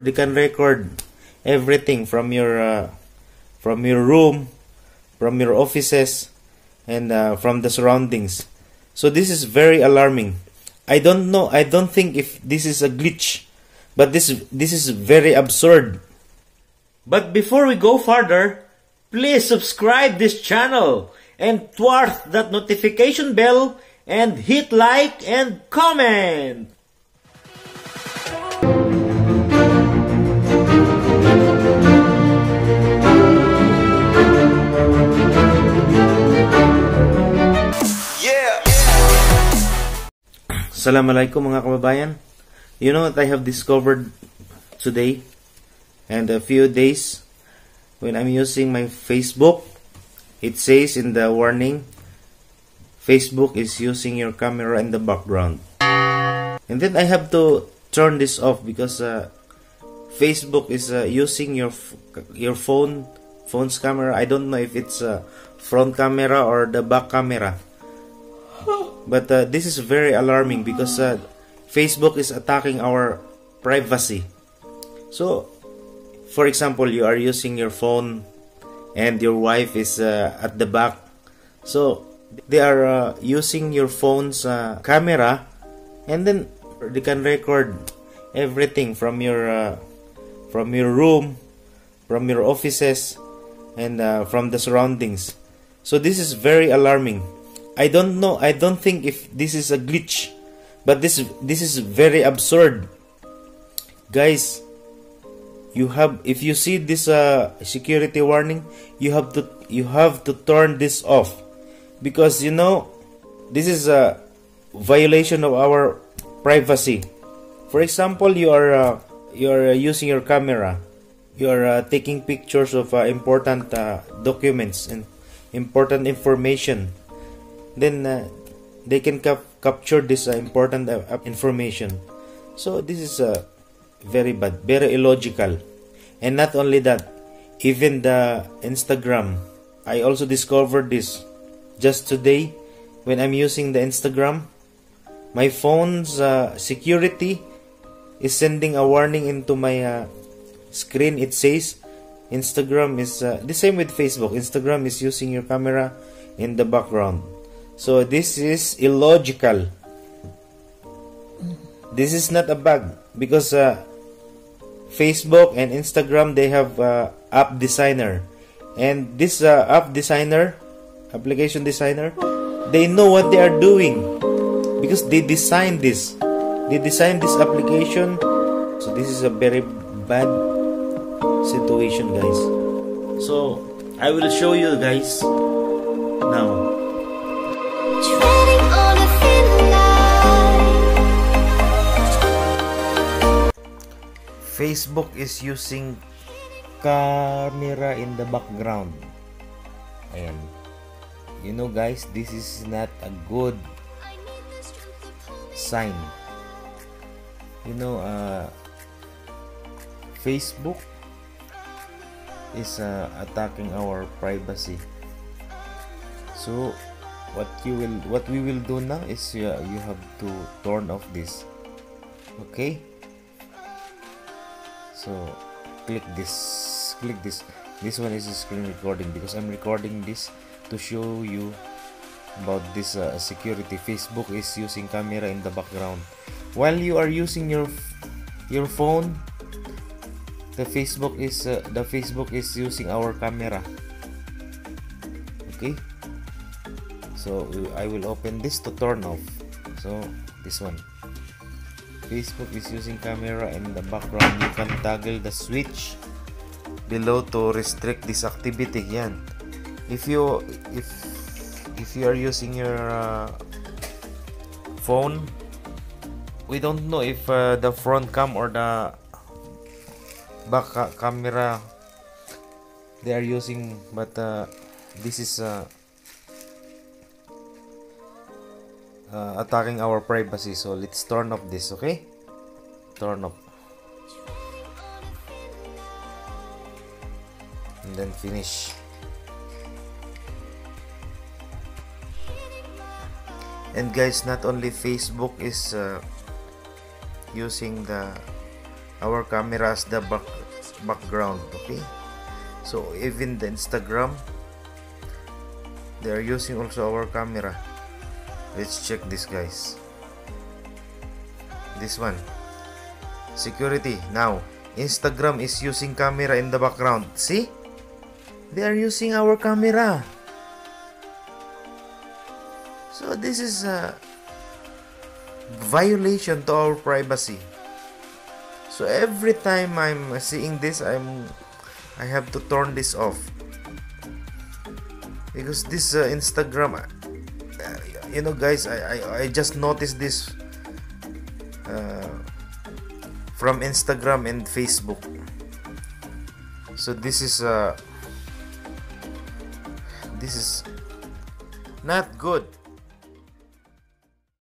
They can record everything from your uh, from your room, from your offices, and uh, from the surroundings. So this is very alarming. I don't know. I don't think if this is a glitch, but this this is very absurd. But before we go further, please subscribe this channel and thwart that notification bell and hit like and comment. Assalamualaikum mga kababayan. You know what I have discovered today and a few days when I'm using my Facebook, it says in the warning, Facebook is using your camera in the background. And then I have to turn this off because uh, Facebook is uh, using your your phone phone's camera. I don't know if it's a front camera or the back camera. But uh, this is very alarming because uh, Facebook is attacking our privacy. So, for example, you are using your phone and your wife is uh, at the back. So, they are uh, using your phone's uh, camera and then they can record everything from your uh, from your room, from your offices and from the surroundings. So this is very alarming. I don't know. I don't think if this is a glitch, but this this is very absurd. Guys, you have if you see this uh, security warning, you have to you have to turn this off because you know this is a violation of our privacy. For example, you are uh, you are uh, using your camera, you are uh, taking pictures of uh, important uh, documents and important information then uh, they can cap- capture this uh, important uh, uh, information. So this is uh, very bad very illogical. And not only that even the instagram i also discovered this just today when i'm using the instagram. My phone's security is sending a warning into my screen. It says instagram is uh, the same with facebook. Instagram is using your camera in the background so this is illogical. This is not a bug because uh, facebook and instagram they have uh, app designer. And this uh, app designer application designer they know what they are doing because they designed this. They designed this application. So this is a very bad situation guys. So i will show you guys now facebook is using camera in the background. Ayan. You know guys this is not a good sign. You know uh, facebook is uh, attacking our privacy. So what you will what we will do now is uh, you have to turn off this. Okay so click this click this. This one is a screen recording because i'm recording this to show you about this uh, security. Facebook is using camera in the background. While you are using your your phone the facebook is uh, the facebook is using our camera. Okay? So i will open this to turn off. So this one facebook is using camera in the background you can toggle the switch below to restrict this activity yan. If you if if you are using your uh, phone we don't know if uh, the front cam or the back camera they are using but uh, this is uh, uh, attacking our privacy. So let's turn off this okay? Turn off. And then finish. And guys not only facebook is uh, using the our camera as the back background okay? So even the instagram they are using also our camera let's check this guys. This one. Security now. Instagram is using camera in the background. See? They are using our camera. So this is a violation to our privacy. So every time i'm seeing this i'm i have to turn this off. Because this uh, instagram you know guys I, I i just noticed this uh, from instagram and facebook. So this is uh this is not good